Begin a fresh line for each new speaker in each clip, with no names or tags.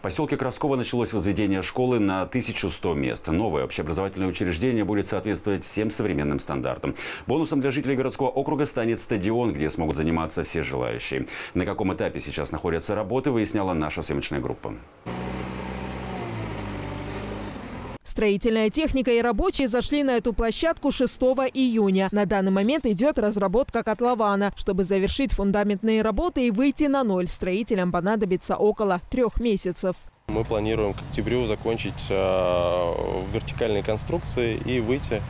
В поселке Красково началось возведение школы на 1100 мест. Новое общеобразовательное учреждение будет соответствовать всем современным стандартам. Бонусом для жителей городского округа станет стадион, где смогут заниматься все желающие. На каком этапе сейчас находятся работы, выясняла наша съемочная группа.
Строительная техника и рабочие зашли на эту площадку 6 июня. На данный момент идет разработка котлована. Чтобы завершить фундаментные работы и выйти на ноль, строителям понадобится около трех месяцев.
Мы планируем к октябрю закончить э, вертикальные конструкции и выйти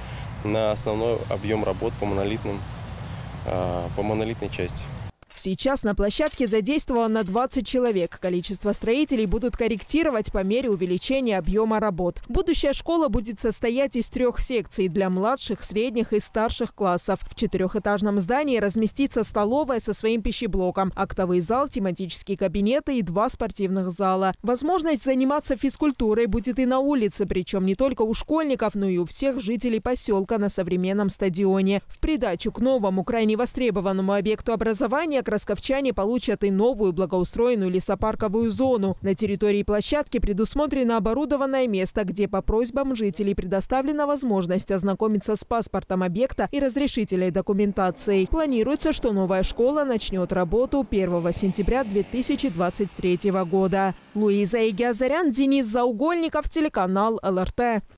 на основной объем работ по монолитным, э, по монолитной части.
Сейчас на площадке задействовано 20 человек. Количество строителей будут корректировать по мере увеличения объема работ. Будущая школа будет состоять из трех секций для младших, средних и старших классов. В четырехэтажном здании разместится столовая со своим пищеблоком, актовый зал, тематические кабинеты и два спортивных зала. Возможность заниматься физкультурой будет и на улице, причем не только у школьников, но и у всех жителей поселка на современном стадионе. В придачу к новому, крайне востребованному объекту образования красковчане получат и новую благоустроенную лесопарковую зону. На территории площадки предусмотрено оборудованное место, где по просьбам жителей предоставлена возможность ознакомиться с паспортом объекта и разрешительной документацией. Планируется, что новая школа начнет работу 1 сентября 2023 года. Луиза Игиазарян, Денис Заугольников, телеканал ЛРТ.